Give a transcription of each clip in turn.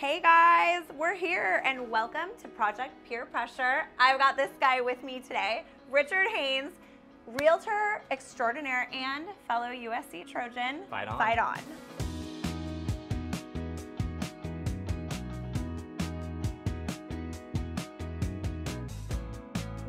Hey guys, we're here and welcome to Project Pier Pressure. I've got this guy with me today, Richard Haynes, realtor extraordinaire and fellow USC Trojan. Fight on. Fight on.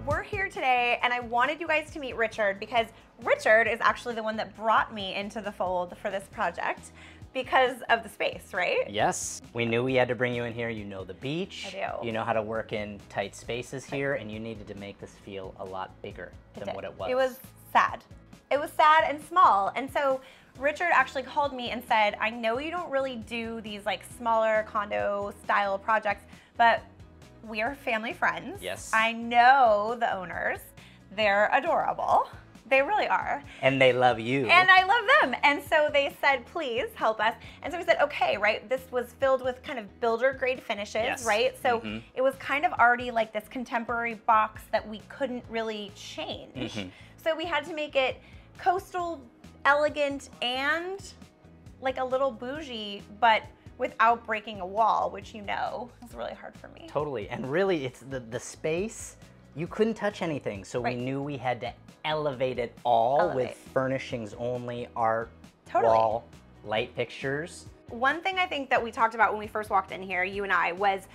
We're here today and I wanted you guys to meet Richard because Richard is actually the one that brought me into the fold for this project because of the space, right? Yes, we knew we had to bring you in here. You know the beach. I do. You know how to work in tight spaces here, and you needed to make this feel a lot bigger than did. what it was. It was sad. It was sad and small. And so Richard actually called me and said, I know you don't really do these like smaller condo style projects, but we are family friends. Yes. I know the owners. They're adorable. They really are. And they love you. And I love them. And so they said, please help us. And so we said, okay, right? This was filled with kind of builder grade finishes, Yes. right? So Mhm. it was kind of already like this contemporary box that we couldn't really change. Mhm. So we had to make it coastal, elegant, and like a little bougie, but without breaking a wall, which you know is really hard for me. Totally. And really, it's the, the space, you couldn't touch anything. So Right. we knew we had to elevate it all with furnishings only, art, Totally. wall, light pictures. One thing I think that we talked about when we first walked in here, you and I, was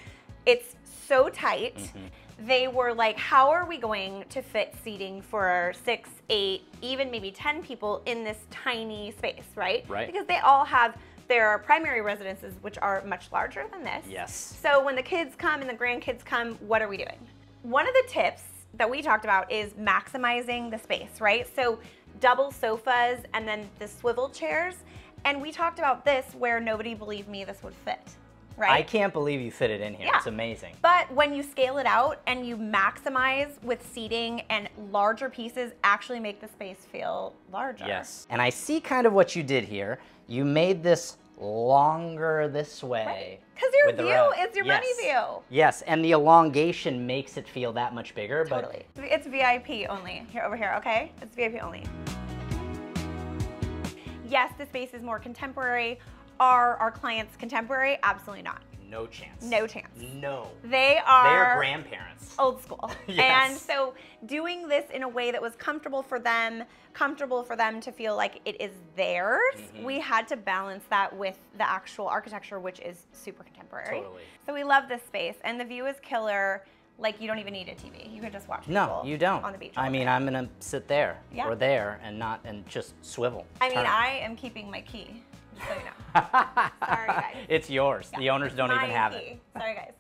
it's so tight. Mm-hmm. They were like, how are we going to fit seating for six, eight, even maybe 10 people in this tiny space, right? Right. Because they all have their primary residences, which are much larger than this. Yes. So when the kids come and the grandkids come, what are we doing? One of the tips that we talked about is maximizing the space, right? So double sofas and then the swivel chairs. And we talked about this where nobody believed me this would fit, right? I can't believe you fit it in here. Yeah. It's amazing. But when you scale it out and you maximize with seating and larger pieces actually make the space feel larger. Yes. And I see kind of what you did here. You made this longer this way. Because your view is your yes. money view. Yes, and the elongation makes it feel that much bigger. Totally. It's VIP only. Here over here, okay? It's VIP only. Yes, the space is more contemporary. Are our clients contemporary? Absolutely not. No chance. No chance. No. They are. They are, are grandparents. old school. Yes. And so doing this in a way that was comfortable for them, comfortable for them to feel like it is theirs, Mm-hmm. we had to balance that with the actual architecture, which is super contemporary. Totally. So we love this space and the view is killer. Like you don't even need a TV. You can just watch No, you don't. on the beach. I mean, day. I'm gonna sit there Yeah. or there and not and just swivel. I mean. I am keeping my key, just so you know. Sorry, guys. it's yours. The owners don't My even have key. it. Sorry, guys.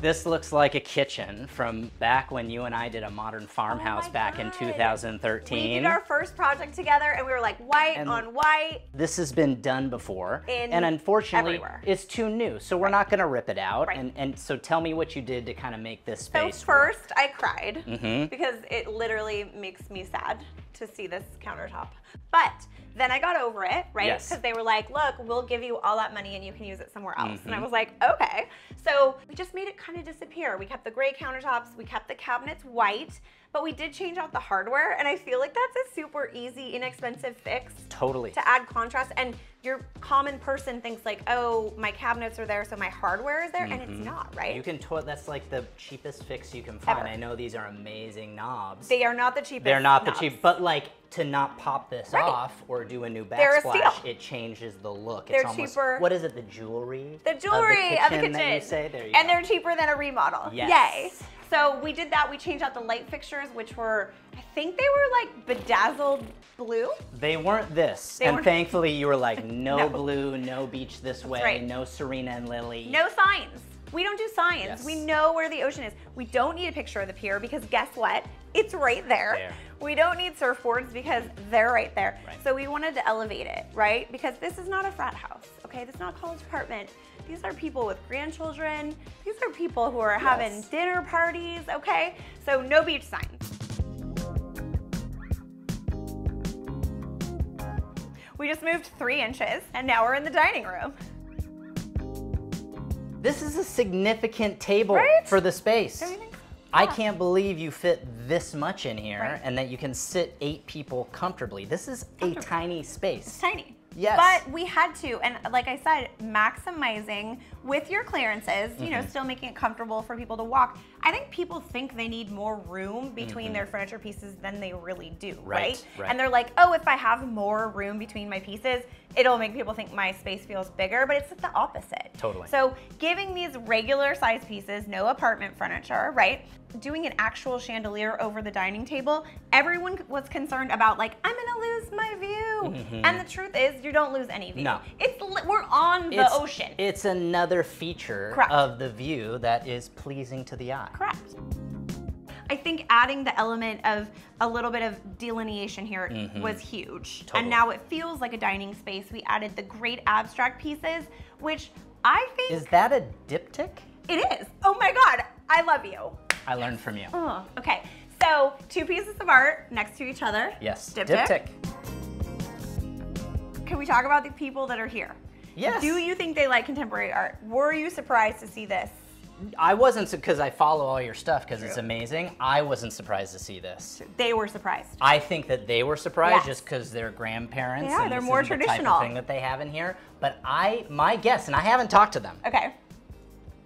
This looks like a kitchen from back when you and I did a modern farmhouse Oh back in 2013. We did our first project together, and we were like white And- on white. this has been done before, In and unfortunately, everywhere. it's too new. So we're not going to rip it out. Right. And and so tell me what you did to kind of make this So space. work. first, I cried Mhm. because it literally makes me sad to see this countertop. But then I got over it, right? Yes. Because they were like, "Look, we'll give you all that money and you can use it somewhere else." And I Mhm. was like, "Okay." So we just made it kind of disappear. We kept the gray countertops, we kept the cabinets white, but we did change out the hardware, and I feel like that's a super easy, inexpensive fix totally. to add contrast and your common person thinks like oh my cabinets are there so my hardware is there and it's not right Mm-hmm. You can to- that's like the cheapest fix you can find. Ever. I know these are amazing knobs. they are not the cheapest They're not the cheap, but like to not pop this Right. off or do a new a backsplash, it changes the look. They're it's almost, cheaper. What is it? The jewelry. the jewelry of the kitchen, That you say there. You and go. they're cheaper than a remodel Yes. yay so we did that we changed out the light fixtures which were i think they were like bedazzled blue They weren't this, They and weren't- thankfully you were like, no, No. blue, no beach this way, right. no Serena and Lily. no signs we don't do signs Yes. we know where the ocean is. We don't need a picture of the pier because guess what? It's right there. There. we don't need surfboards because they're right there. Right. so we wanted to elevate it right? Because this is not a frat house okay? This is not a college apartment. These are people with grandchildren. These are people who are having dinner parties okay? So no beach signs. We just moved three inches and now we're in the dining room. This is a significant table Right? for the space. Don't? I can't believe you fit this much in here Right. and that you can sit eight people comfortably. This is a tiny It's space. tiny. Yes. But we had to, and like I said, maximizing with your clearances, you know, Mm-hmm. still making it comfortable for people to walk. I think people think they need more room between Mm-hmm. their furniture pieces than they really do, Right, right? right. And they're like, oh, if I have more room between my pieces, it'll make people think my space feels bigger, but it's the opposite. Totally. So giving these regular size pieces, no apartment furniture, right? Doing an actual chandelier over the dining table, everyone was concerned about like, I'm gonna lose my view. Mm-hmm. And the truth is, you don't lose any view. No. It's we're on the it's, ocean. It's another feature Correct. of the view that is pleasing to the eye. Correct. I think adding the element of a little bit of delineation here mm-hmm. was huge. Totally. And now it feels like a dining space. We added the great abstract pieces, which I think Is that a diptych? it is. Oh my God, I love you. I learned from you. Oh, okay. So two pieces of art next to each other. Yes. Diptych. Can we talk about the people that are here? Yes. Do you think they like contemporary art? Were you surprised to see this? I wasn't because I follow all your stuff because it's amazing. I wasn't surprised to see this. They were surprised. I think that they were surprised Yes. just because they're grandparents. And they're more the traditional. of thing that they have in here. But I, my guess, and I haven't talked to them. Okay.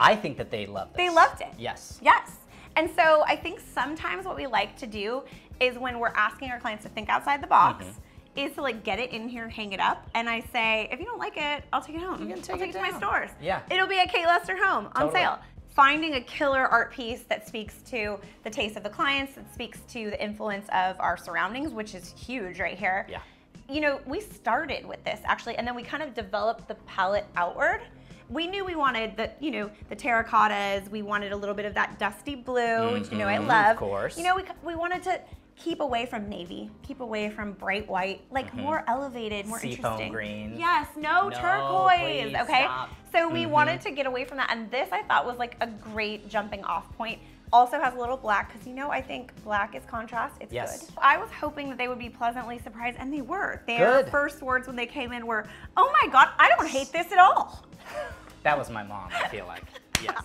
I think that they love this. They loved it. Yes. Yes. And so I think sometimes what we like to do is when we're asking our clients to think outside the box. Mm-hmm. Is to like get it in here, hang it up, and I say, if you don't like it, I'll take it home. You can take I'll take it it, to my stores. Yeah. It'll be at Kate Lester Home on Totally. sale. Finding a killer art piece that speaks to the taste of the clients, that speaks to the influence of our surroundings, which is huge right here. Yeah. You know, we started with this actually, and then we kind of developed the palette outward. We knew we wanted the, you know, the terracottas. We wanted a little bit of that dusty blue, which you know I love. of course. You know, we we wanted to keep away from navy, keep away from bright white, like more elevated, more Seafoam interesting. green. Yes, no, No, turquoise. okay. stop. So we Mhm. wanted to get away from that, and this I thought was like a great jumping off point. Also has a little black because you know I think black is contrast. It's Yes. good. I was hoping that they would be pleasantly surprised, and they were. Their Good. first words when they came in were, "Oh my God, I don't hate this at all." That was my mom, I feel like. Yes.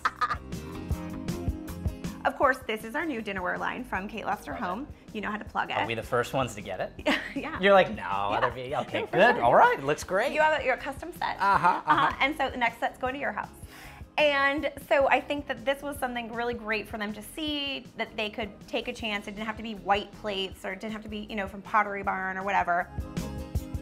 Of course, this is our new dinnerware line from Kate Lester Home. You know how to plug it. Are we the first ones to get it? yeah. You're like, no, other people. Okay, Yeah, good. sure. All right, looks great. You have your custom set. Uh-huh, uh-huh. And so the next set's going to your house. And so I think that this was something really great for them to see that they could take a chance. It didn't have to be white plates or it didn't have to be, you know, from Pottery Barn or whatever.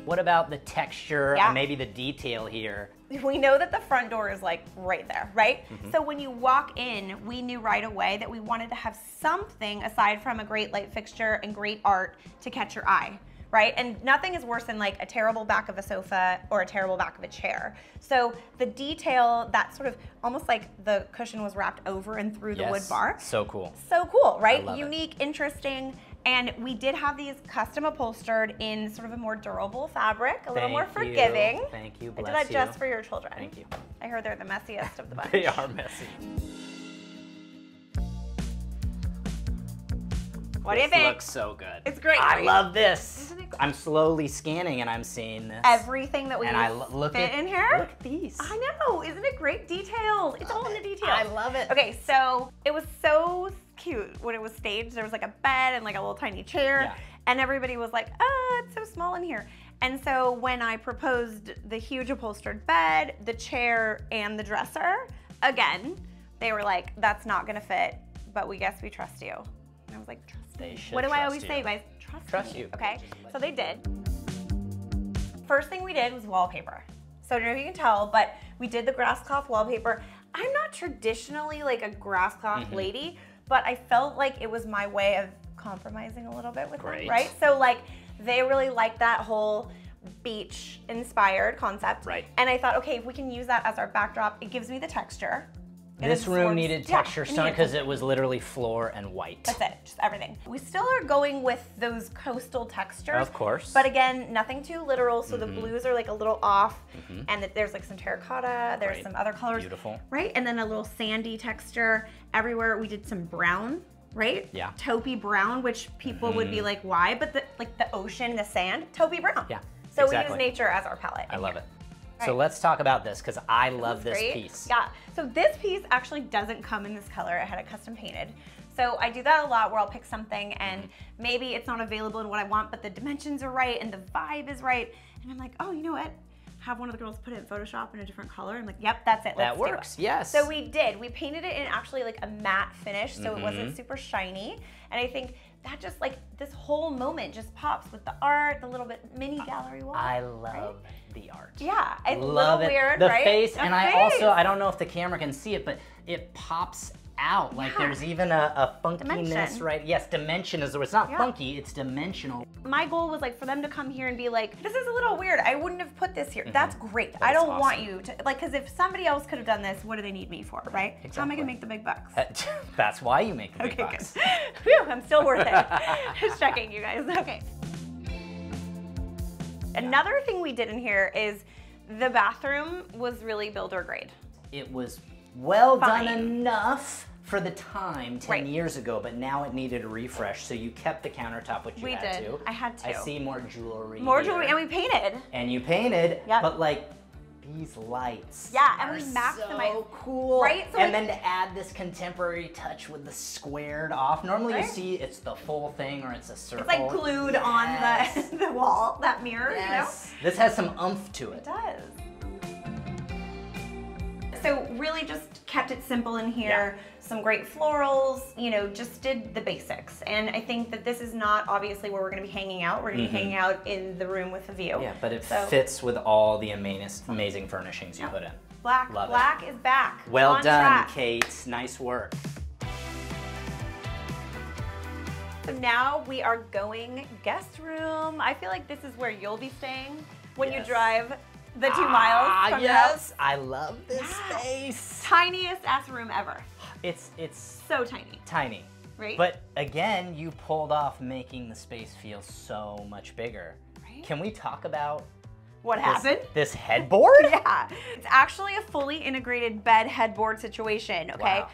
What about the texture Yeah. and maybe the detail here? We know that the front door is like right there, right? Mm-hmm. So when you walk in, we knew right away that we wanted to have something aside from a great light fixture and great art to catch your eye, right? And nothing is worse than like a terrible back of a sofa or a terrible back of a chair. So the detail, that sort of almost like the cushion was wrapped over and through the wood bar. So cool. So cool, right? love it. Unique, interesting. And we did have these custom upholstered in sort of a more durable fabric, a little more Thank you. forgiving. Thank you. I did Bless that just for your children. Thank you. I heard they're the messiest of the bunch. They are messy. What do you This think? looks so good. It's great, I right? love this. Isn't it great? I'm slowly scanning and I'm seeing this. Everything that we and I look fit at in here. Look at these. I know, isn't it great? Details. It's all in the details. I love it. Okay, so it was so cute when it was staged. There was like a bed and like a little tiny chair, Yeah. and everybody was like, "Oh, it's so small in here." And so when I proposed the huge upholstered bed, the chair, and the dresser, again, they were like, "That's not gonna fit," but we guess we trust you. And I was like, "Trust They me." What do I always you. say, guys? Trust, Trust me. you. Okay. So they did. First thing we did was wallpaper. So I don't know if you can tell, but we did the grass cloth wallpaper. I'm not traditionally like a grass cloth Mm-hmm. lady, but I felt like it was my way of compromising a little bit with Great. them, right? So like they really liked that whole beach inspired concept. Right. And I thought, okay, if we can use that as our backdrop, it gives me the texture. This room needed yeah, texture stone because it was literally floor and white. that's it, just everything. We still are going with those coastal textures. Of course. But again, nothing too literal, so Mm-hmm. the blues are like a little off, and that there's like some terracotta, there's Right. some other colors. Beautiful. Right? And then a little sandy texture. Everywhere we did some brown, right? Yeah. Taupey brown, which people would be like, why? But the like the ocean, the sand, taupey brown. Yeah, So exactly. we use nature as our palette. I love here. it. So let's talk about this because I love this great. piece. Yeah. So this piece actually doesn't come in this color. I had it custom painted. So I do that a lot where I'll pick something and maybe it's not available in what I want, but the dimensions are right and the vibe is right. And I'm like, oh, you know what? Have one of the girls put it in Photoshop in a different color. I'm like, yep, that's it. That Let's do it." works, yes. So we did. We painted it in actually like a matte finish, so it Mm-hmm. wasn't super shiny. And I think that just like this whole moment just pops with the art, the little bit mini gallery wall. I love the art. yeah, a love it. weird, the right? face, The and I also. I don't know if the camera can see it, but it pops out. Like Yeah. there's even a, a funkiness, Dimension. right? Yes, dimension is the word. It's not Yeah. funky, it's dimensional. my goal was like for them to come here and be like, this is a little weird. I wouldn't have put this here. Mm-hmm. That's great. I don't want you to like because if somebody else could have done this, what do they need me for, right? How am I gonna make the big bucks? Uh, that's why you make the big Okay, bucks. good. Phew, I'm still worth it. Just checking, you guys. Okay. Another thing we did in here is the bathroom was really builder grade. It was well Fine. done enough for the time 10 Right. years ago, but now it needed a refresh. So you kept the countertop, which you We had did. to. I had to. I see more jewelry. More here. jewelry, and we painted. And you painted, Yep. but like these lights. Yeah, and we maximize- So cool. Right? So and then to add this contemporary touch with the squared off. Normally Right? you see it's the full thing or it's a circle. It's like glued Yes. on the, the wall, that mirror, Yes. This has some umph to it. It does. So really just kept it simple in here. Some great florals, you know, just did the basics. And I think that this is not obviously where we're gonna be hanging out. We're gonna be hanging out in the room with the view. Mm-hmm. Yeah, but it So- fits with all the amazing, amazing furnishings you put in. Black, Love black is back. Well On done, track. Kate. Nice work. So now we are going guest room. I feel like this is where you'll be staying when Yes. you drive the two miles Ah, house. yes. I love this Yeah. space. Tiniest ass room ever. It's it's So tiny, tiny. right? But again, you pulled off making the space feel so much bigger. Right? Can we talk about what this, happened? this headboard? Yeah, it's actually a fully integrated bed headboard situation, okay? Wow.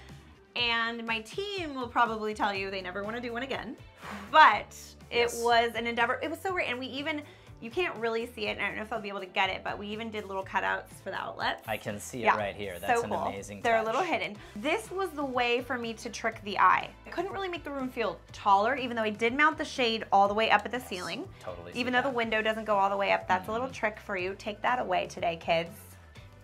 And my team will probably tell you they never want to do one again. But it Yes. was an endeavor. It was so great. And we even, you can't really see it. and I don't know if I'll be able to get it, but we even did little cutouts for the outlets. I can see it Yeah, right here. That's so an cool. amazing They're touch. a little hidden. This was the way for me to trick the eye. I couldn't really make the room feel taller, even though I did mount the shade all the way up at the ceiling. totally Even though that. Mm-hmm. the window doesn't go all the way up, that's a little trick for you. Take that away today, kids.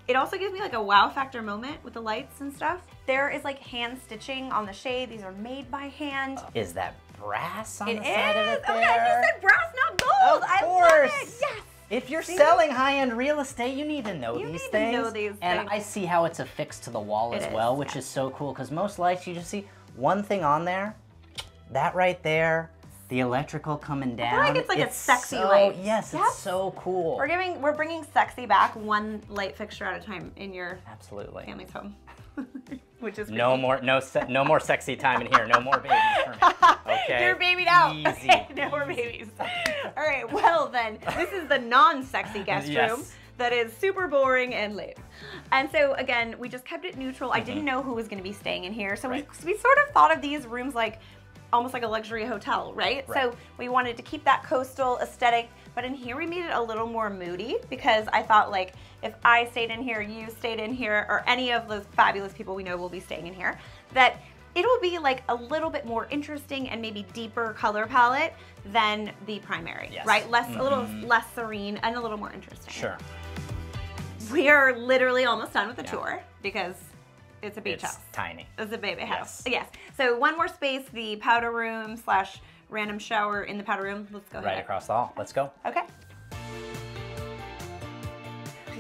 It also gives me like a wow factor moment with the lights and stuff. There is like hand stitching on the shade. These are made by hand. Is that brass on It the is. side of it Oh there? yeah, you said brass, not gold. Of I love it. course. Yes. If you're See? selling high-end real estate, you need to know You these need to things. know these and things. I see how it's affixed to the wall It as is, well, which yeah. is so cool because most lights you just see one thing on there, that right there, the electrical coming down. I feel like it's like a sexy so, light. Yes, Yes. it's so cool. We're giving, we're bringing sexy back one light fixture at a time in your Absolutely. family's home, which is No more, no, se- no more sexy time in here. No more babies for me. Okay. You're babied out. Easy. Okay, no more babies. All right, well then, this is the non-sexy guest Yes. room that is super boring and lame. And so again, we just kept it neutral. I didn't know who was going to be staying in here, so Mm-hmm. Right. we, we sort of thought of these rooms like almost like a luxury hotel, right? Right. So we wanted to keep that coastal aesthetic, but in here we made it a little more moody because I thought like if I stayed in here, you stayed in here, or any of those fabulous people we know will be staying in here, that it'll be like a little bit more interesting and maybe deeper color palette than the primary, Yes. right? Less, a little Mhm. less serene and a little more interesting. Sure. We are literally almost done with the Yeah. tour because it's a beach It's house. tiny. It's a baby house. Yes. Yes. So one more space, the powder room slash random shower in the powder room. Let's go Right ahead. across the hall. Let's go. Okay.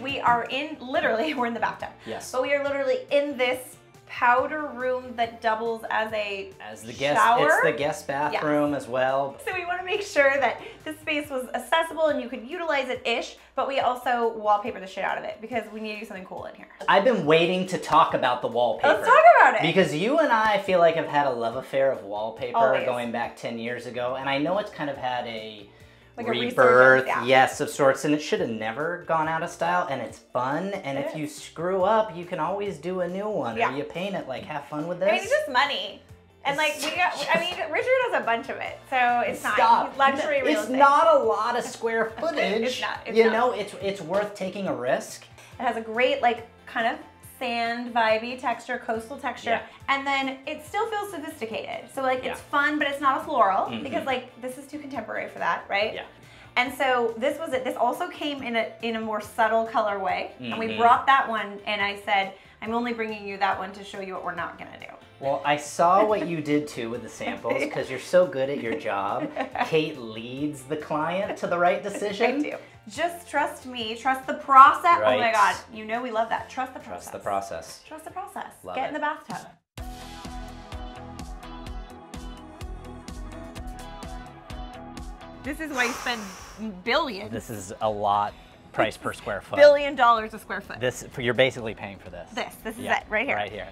We are in, literally, we're in the bathtub. Yes. But we are literally in this powder room that doubles as a As the guest, shower. it's the guest bathroom as well. So we want to make sure that this space was accessible and you could utilize it ish, but we also wallpaper the shit out of it because we need to do something cool in here. I've been waiting to talk about the wallpaper. Let's talk about it. Because you and I feel like have had a love affair of wallpaper Always. going back 10 years ago, and I know it's kind of had a Like a rebirth, yeah. yes, of sorts, and it should have never gone out of style, and it's fun, and It if you screw up, you can always do a new one, Yeah. or you paint it, like, have fun with this. I mean, it's just money. And like we got, I mean, Richard has a bunch of it, so it's not Stop. he's luxury real It's estate. not a lot of square footage. It's not, it's you not. know, it's it's worth taking a risk. It has a great like kind of sand vibey texture, coastal texture, Yeah. and then it still feels sophisticated. So like Yeah. it's fun, but it's not a floral Mhm. because like this is too contemporary for that, right? Yeah. And so this was it. This also came in a in a more subtle colorway, and we Mhm. brought that one. And I said, I'm only bringing you that one to show you what we're not gonna do. Well, I saw what you did too with the samples because you're so good at your job. Kate leads the client to the right I decision. do. Just trust me. Trust the process. Oh my God, you know we love that. Trust the process. Trust the process. Trust the process. Love Get in the bathtub. This is why you spend billions, This is a lot price per square foot. billion dollars a square foot. This you're basically paying for this. This, this is Yeah, it, right here. Right here.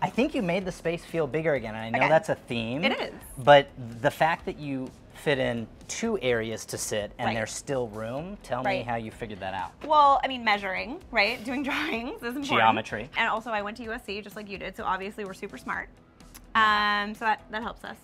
I think you made the space feel bigger again. I know Again. that's a theme. It is. But the fact that you fit in two areas to sit and Right. there's still room, tell me how you figured that out. Well, I mean, measuring, right? Doing drawings is important. Geometry. And also, I went to USC just like you did, so obviously we're super smart. Um, so that, that helps us.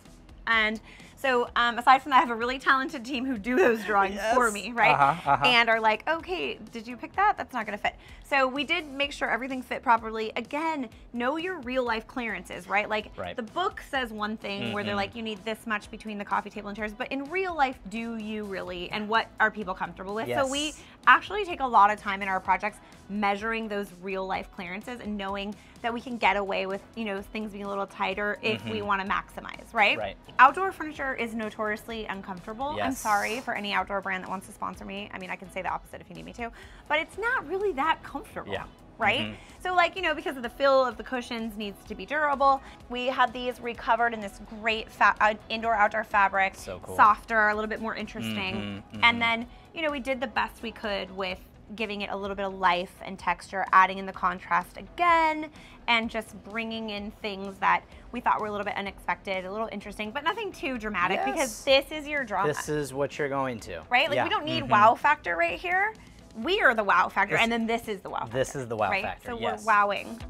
And so, um, aside from that, I have a really talented team who do those drawings for me, right? Uh-huh, uh-huh. And are like, okay, did you pick that? That's not gonna fit. So we did make sure everything fit properly. Again, know your real life clearances, right? Like Right. the book says one thing where they're Mhm. like, you need this much between the coffee table and chairs, but in real life, do you really? And what are people comfortable with? So we actually take a lot of time in our projects measuring those real life clearances and knowing that we can get away with you know things being a little tighter if we want to maximize right Right. outdoor furniture is notoriously uncomfortable i'm sorry for any outdoor brand that wants to sponsor me i mean i can say the opposite if you need me to but it's not really that comfortable Yeah. right Mhm. so like you know because of the feel of the cushions needs to be durable we had these recovered in this great fa- uh, indoor outdoor fabric So cool. softer a little bit more interesting Mhm, and mhm. then you know we did the best we could with giving it a little bit of life and texture adding in the contrast again and just bringing in things that we thought were a little bit unexpected a little interesting but nothing too dramatic Yes. because this is your drama This is what you're going to. right like Yeah. we don't need Mhm. wow factor right here we are the wow factor This- and then this is the wow factor This is the wow right factor. so yes. we're wowing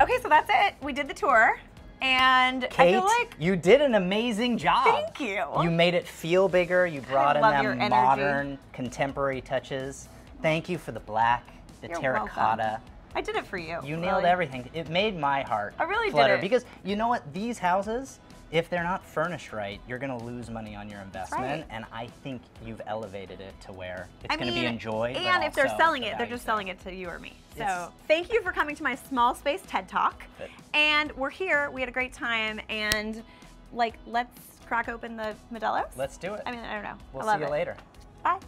okay so that's it we did the tour and i Kate, feel like you did an amazing job. Thank you. You made it feel bigger. You brought in them modern, contemporary touches. Thank you for the black, the You're terracotta. welcome. i did it for you You nailed really. everything. It made my heart I really did flutter it. because you know what? These houses, if they're not furnished right, you're going to lose money on your investment. right. And I think you've elevated it to where it's going to be enjoyed. And if they're selling it, they're just selling it to you or me. So Yes. thank you for coming to my small space TED Talk. Good. And we're here. We had a great time. And like, let's crack open the Modelo's. Let's do it. I mean, I don't know. we'll see you it. later. Bye.